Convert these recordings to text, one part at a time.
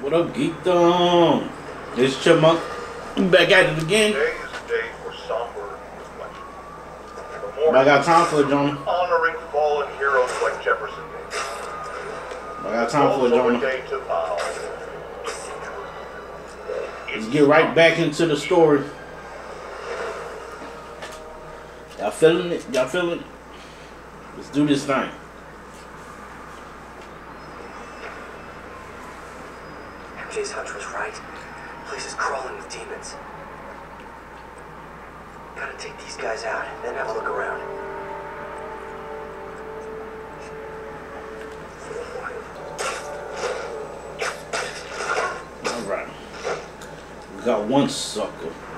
What up, Geekdom? It's Chipmunk. Back at it again. Today is a day for somber reflection. I got time for it, Jonah. Honoring fallen heroes like Jefferson Davis. I got time for it, a Jonah. day to vow. Let's get right back into the story. Y'all feeling it? Y'all feeling it? Let's do this thing. MJ's hunch was right. Place is crawling with demons. Gotta take these guys out, then have a look around. All right. We got one sucker.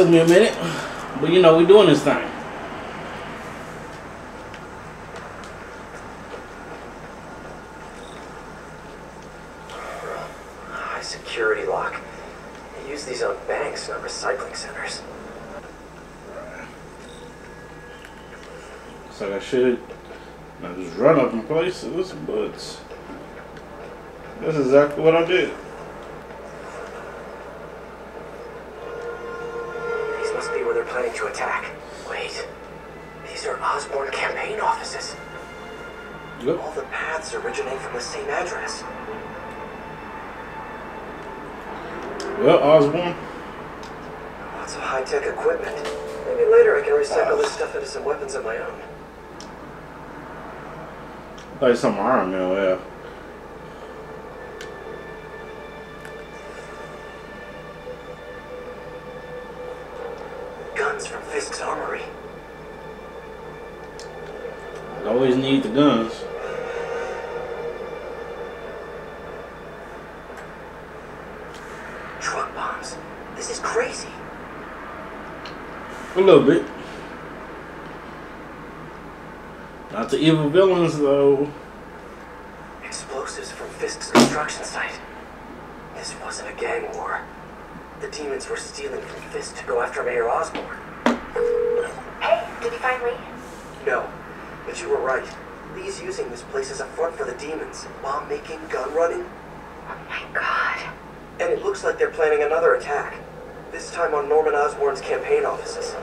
Took me a minute, but you know we're doing this thing. High security lock. They use these on banks, not recycling centers. So I should not just run up in places, but that's exactly what I did. From the same address. Well, Osborn, Lots of high-tech equipment. Maybe later I can recycle this stuff into some weapons of my own. like some Iron Man, yeah. Guns from Fisk's armory. I always need the guns. Truck bombs. This is crazy. A little bit. Not the evil villains though. Explosives from Fisk's construction site. This wasn't a gang war. The demons were stealing from Fisk to go after Mayor Osborn. Hey, did you find Lee? No, but you were right. Lee's using this place as a front for the demons. Bomb making, gun running, Oh my god. and it looks like they're planning another attack. This time on Norman Osborn's campaign offices.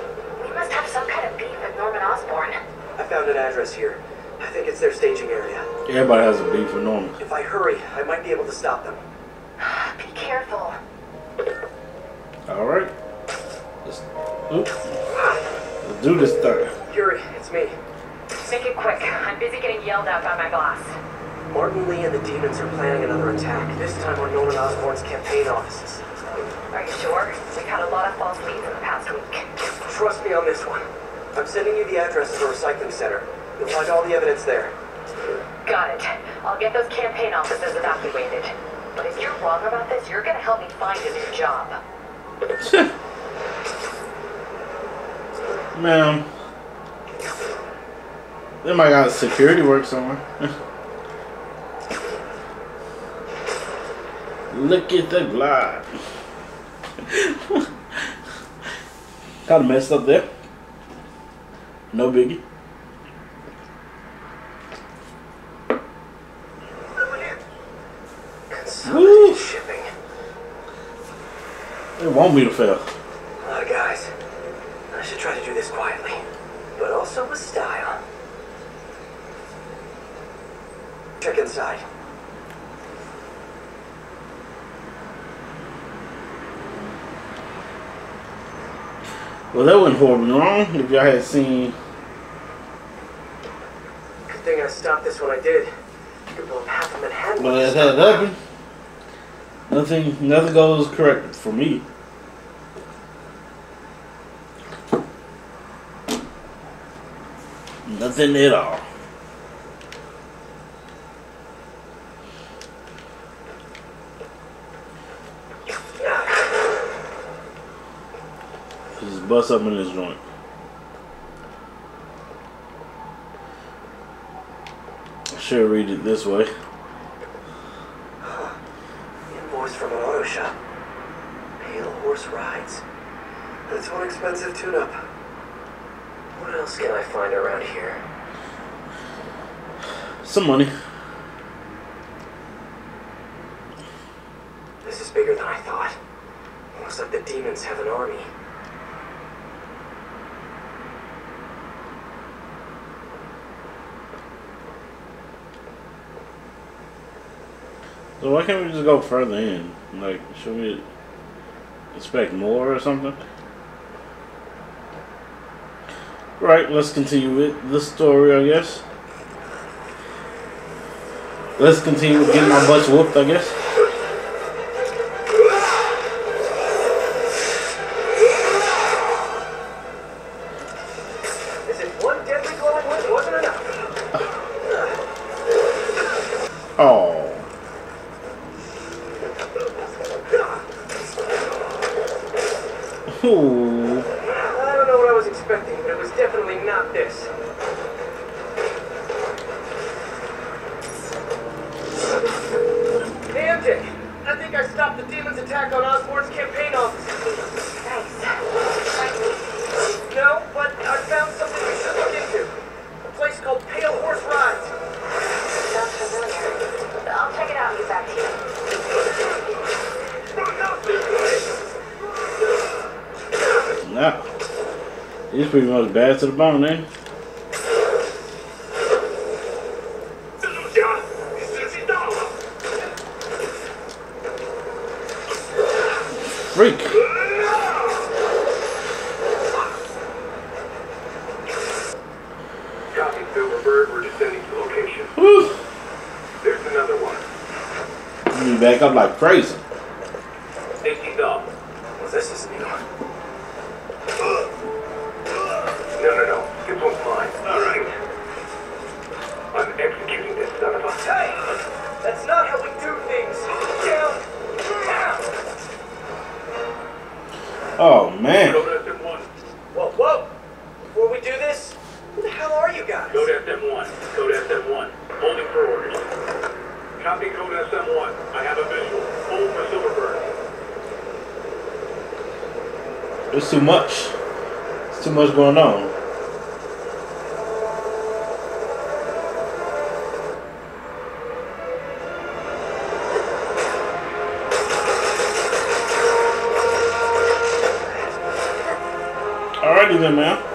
We must have some kind of beef with Norman Osborn. I found an address here. I think it's their staging area. Everybody has a beef with Norman. If I hurry, I might be able to stop them. Be careful. Alright. Let's, oops. Let's do this thing. Yuri, it's me. Make it quick. I'm busy getting yelled at by my boss. Martin Lee and the demons are planning another attack, this time on Norman Osborn's campaign offices. Are you sure? We've had a lot of false leads in the past week. Trust me on this one. I'm sending you the address of the recycling center. You'll find all the evidence there. Got it. I'll get those campaign offices evacuated. But if you're wrong about this, you're gonna help me find a new job. Man. They might got security work somewhere. Look at the glide. kind of messed up there. No biggie. Woo. They want me to fail. A lot of guys. I should try to do this quietly, but also with style. Check inside. Well, that wasn't horribly wrong if y'all had seen. Good thing I stopped this when I did. Could blow half of Manhattan. With it had happened. Nothing, nothing goes correct for me. Nothing at all. Bust up in this joint. I should read it this way. Invoice from an auto shop. Pale Horse Rides. That's one expensive tune-up. What else can I find around here? Some money. This is bigger than I thought. Looks like the demons have an army. So why can't we just go further in? Like, should we expect more or something? Right, let's continue with the story, I guess. Let's continue with getting our butts whooped, I guess. I don't know what I was expecting, but it was definitely not this. Pretty much bad to the bone, eh? Freak. Copy. We're descending to location. There's another one. You back up like crazy. Are you guys? Go to SM1. Go to SM1. Holding for orders. Copy code SM1. I have a visual. Hold for Silverbird. It's too much. It's too much going on. Alrighty then, man.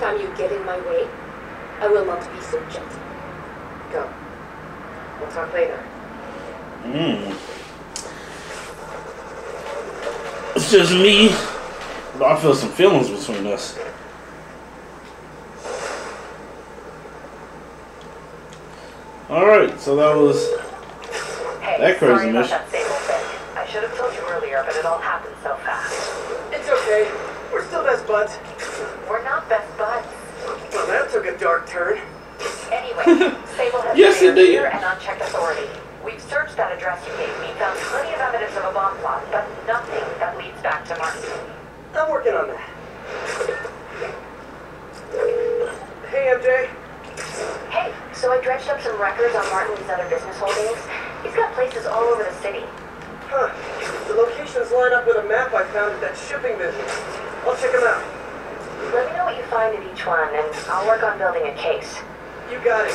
Time you get in my way, I will not be so gentle. Go. We'll talk later. Mm. It's just me. But I feel some feelings between us. Alright, so that was Hey, That crazy sorry mission. that I should have told you earlier, but it all happened so fast. It's okay. We're still best buds. We're not best buds. Well, that took a dark turn. Anyway, Sable has Yes, the it mayor did. here and unchecked authority. We've searched that address you gave me, found plenty of evidence of a bomb plot, but nothing that leads back to Martin. I'm working on that. Hey, MJ. Hey, so I dredged up some records on Martin's other business holdings. He's got places all over the city. Huh. The locations line up with a map I found at that shipping business. I'll check them out at each one, and I'll work on building a case. You got it.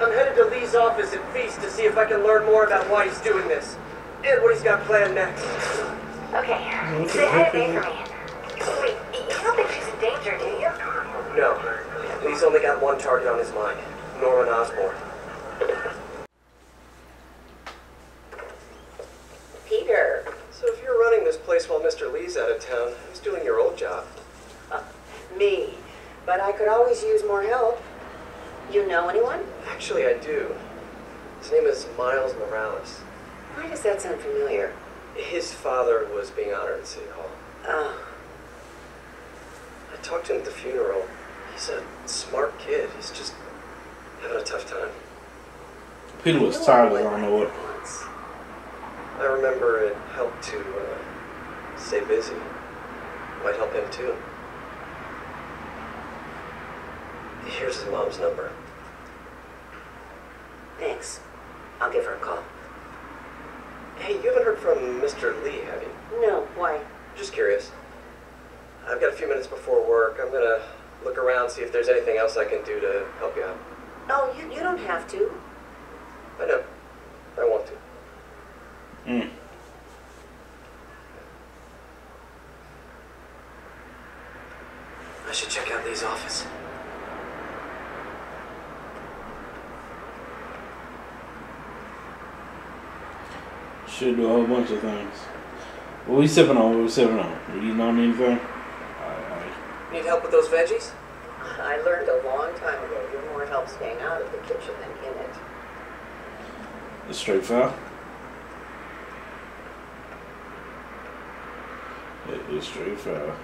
I'm headed to Lee's office at Feast to see if I can learn more about why he's doing this, and what he's got planned next. Okay. Say hi to May for me. Wait, you don't think she's in danger, do you? No. Lee's only got one target on his mind, Norman Osborn. Peter. So if you're running this place while Mr. Lee's out of town, who's doing your but I could always use more help. You know anyone? Actually, I do. His name is Miles Morales. Why does that sound familiar? His father was being honored at City Hall. Oh, I talked to him at the funeral. He's a smart kid. He's just having a tough time. Peter was tired as I don't know what. I remember it helped to uh, stay busy. Might help him too. Here's his mom's number. Thanks. I'll give her a call. Hey, you haven't heard from Mr. Lee, have you? No, why? Just curious. I've got a few minutes before work. I'm gonna look around, see if there's anything else I can do to help you out. Oh, you, you don't have to. I know. I want to. Hmm. I should check out Lee's office. Should do a whole bunch of things. What we sipping on? What we sipping on? We eating on anything? Alright. Need help with those veggies? I learned a long time ago you're more help staying out of the kitchen than in it. It's straight file. It is straight file.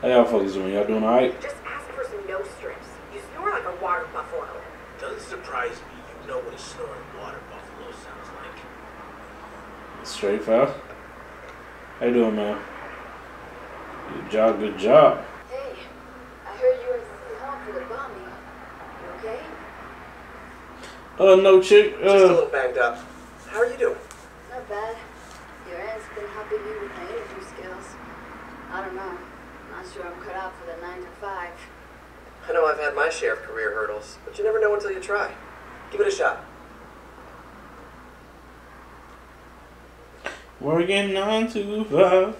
How y'all fuckers doing? Y'all doing alright? Just ask for some nose strips. You snore like a water buffalo. Doesn't surprise me. You know what a snoring water buffalo sounds like. Straight file. How you doing, man? Good job, good job. Hey, I heard you were in home for the bombing. You okay? Uh, no chick. Just a Uh, little banged up. How are you doing? Not bad. Your aunt's been helping me with my interview skills. I don't know. Not sure I'm cut out for the 9 to 5. I know I've had my share of career hurdles, but you never know until you try. Give it a shot. Working nine to five.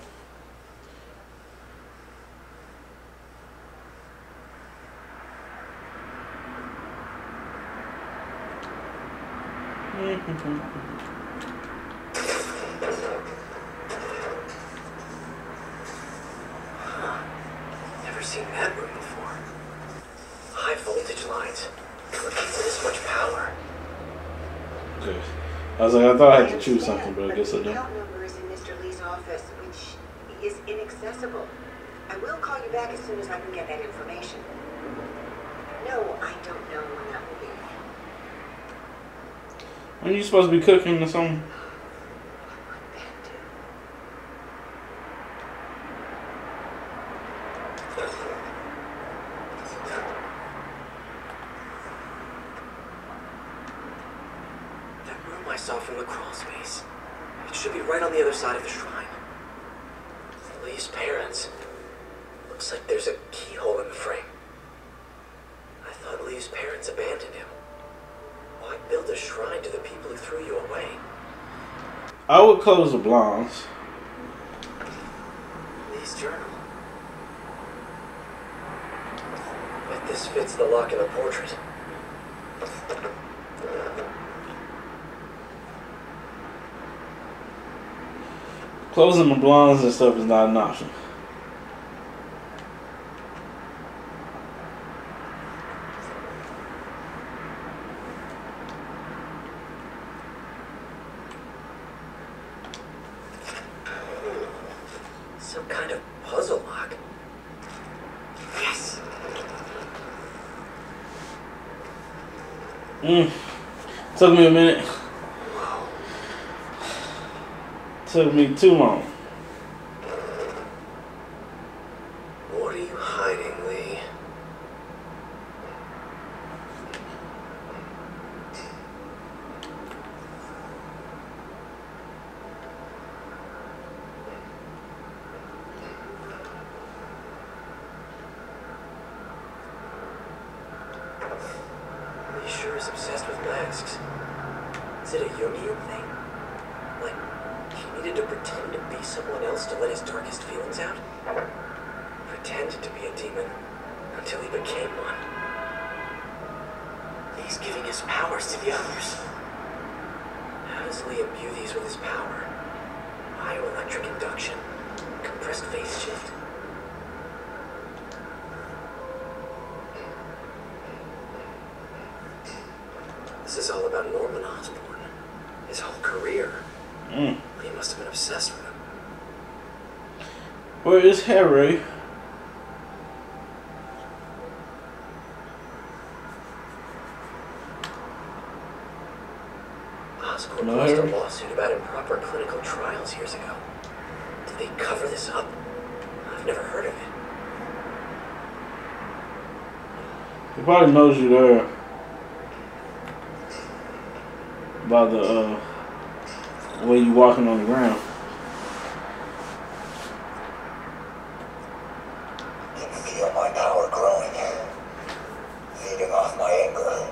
Never seen that room before. High voltage lines. What gives it this much power? Okay. I was like, I thought I had to choose something, but I guess I don't. account number is in Mr. Lee's office, which is inaccessible. I will call you back as soon as I can get that information. No, I don't know when that will be. Aren't you supposed to be cooking or something? What would that do? That room I saw from the crawl space. It should be right on the other side of the shrine. Lee's parents. Looks like there's a keyhole in the frame. I thought Lee's parents abandoned him. Why build a shrine to the people who threw you away? I would close the blinds. Lee's journal. Bet this fits the lock in the portrait. Closing the blinds and stuff is not an option. Some kind of puzzle lock. Yes! Mm. Took me a minute. Took me too long. What are you hiding, Lee? Lee sure is obsessed with masks. Is it a Jungian thing? Needed to pretend to be someone else to let his darkest feelings out? Pretend to be a demon until he became one. He's giving his powers to the others. How does Lee imbue these with his power? Bioelectric induction, compressed pressed phase shift. This is all about Norman Osborn. His whole career. Mm. He must have been obsessed with him. Where is Harry? Osborn No, lost a lawsuit about improper clinical trials years ago. Did they cover this up? I've never heard of it. He probably knows you there. By the uh, way you walking on the ground. can feel my power growing, feeding off my anger.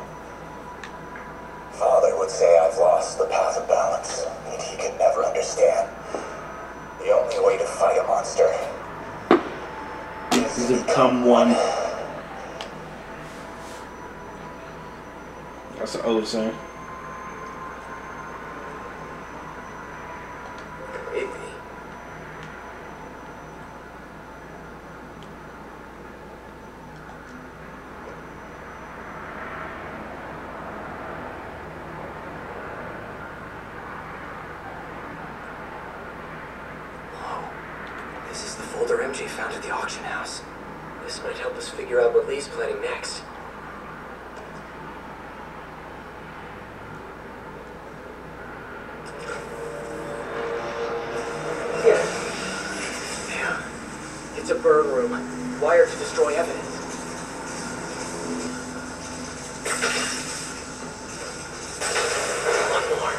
Father would say I've lost the path of balance, and he could never understand. The only way to fight a monster Is to become one. That's the old saying. Maybe. Whoa. This is the folder MJ found at the auction house. This might help us figure out what Lee's planning next. Here. Yeah. It's a burn room, wired to destroy evidence. One more.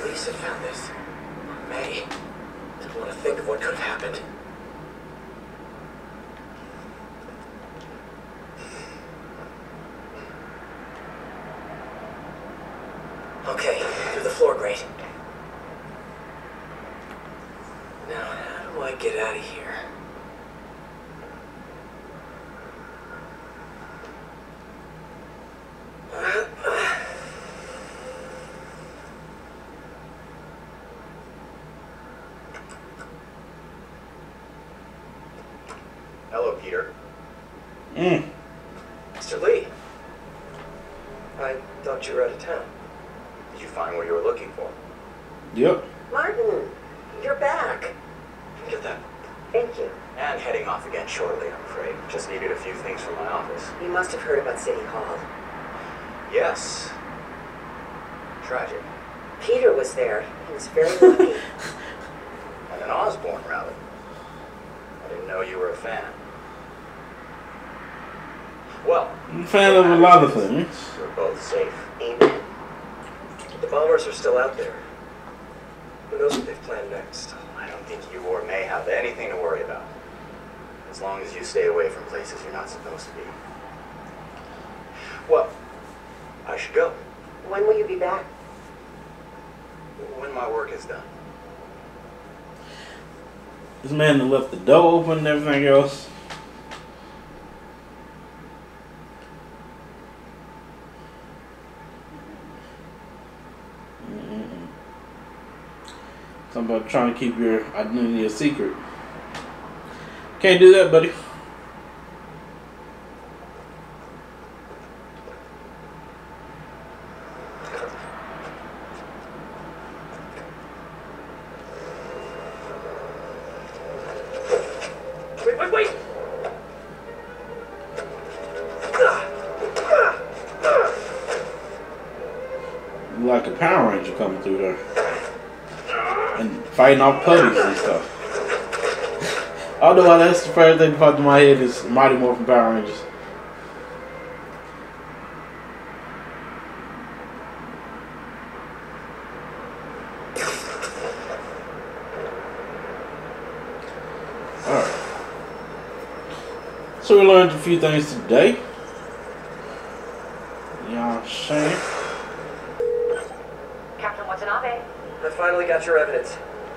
Police had found this. May. Didn't want to think of what could have happened. Okay, through the floor grate. Now, how do I get out of here? Hello, Peter. Mm. Mr. Lee. I thought you were out of town. Did you find what you were looking for? Yep. Martin, you're back. Get that. Thank you. And heading off again shortly, I'm afraid. Just needed a few things from my office. You must have heard about City Hall. Yes. Tragic. Peter was there. He was very lucky. And an Osborn rally. I didn't know you were a fan. Well, I'm a fan of a lot of things. we're both safe. Amen. The bombers are still out there. Who knows what they've planned next? I don't think you or May have anything to worry about. As long as you stay away from places you're not supposed to be. Well, I should go. When will you be back? When my work is done. This man that left the door open and everything else. Mm-mm. Something about trying to keep your identity a secret. Can't do that, buddy. Off puppies and stuff. I don't know why that's the first thing that popped in my head is Mighty Morphin Power Rangers. Alright. So we learned a few things today. Yeah, Shane. Captain Watanabe, I finally got your evidence.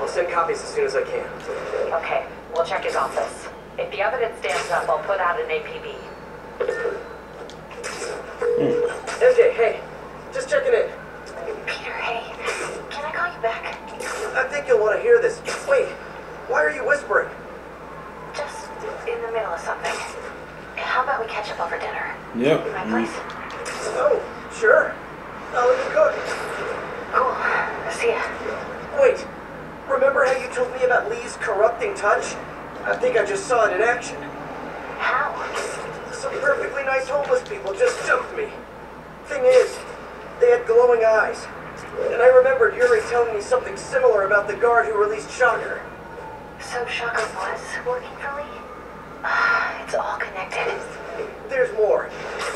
I'll send copies as soon as I can. Okay, we'll check his office. If the evidence stands up, I'll put out an APB. MJ, hmm. hey, just checking in. Peter, hey, can I call you back? I think you'll want to hear this. Wait, why are you whispering? Just in the middle of something. How about we catch up over dinner? Yep. My place? Oh, sure. I'll even cook. Cool. See ya. Wait, remember how you told me about Touch? I think I just saw it in action. How? Some perfectly nice homeless people just jumped me. Thing is, they had glowing eyes. And I remembered Yuri telling me something similar about the guard who released Shocker. So Shocker was working for Lee? It's all connected. There's more,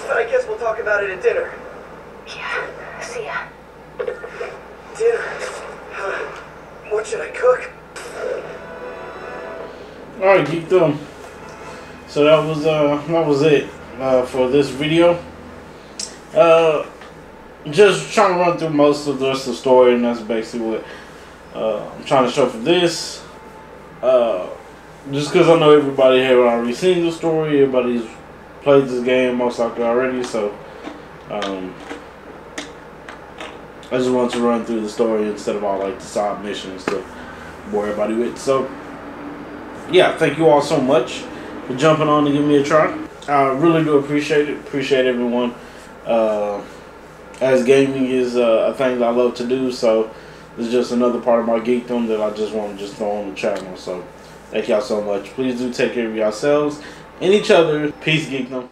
but I guess we'll talk about it at dinner. Yeah. See ya. Dinner. Huh. What should I cook? All right, geekdom. So that was uh that was it uh, for this video. Uh, just trying to run through most of the rest of the story, and that's basically what uh, I'm trying to show for this. Uh, just because I know everybody here already seen the story, everybody's played this game most likely already, so um, I just want to run through the story instead of all like the side missions to bore everybody with. So yeah, thank you all so much for jumping on to give me a try. I really do appreciate it. Appreciate everyone. Uh, as gaming is uh, a thing that I love to do, so it's just another part of my geekdom that I just want to just throw on the channel. So thank y'all so much. Please do take care of yourselves and each other. Peace, geekdom.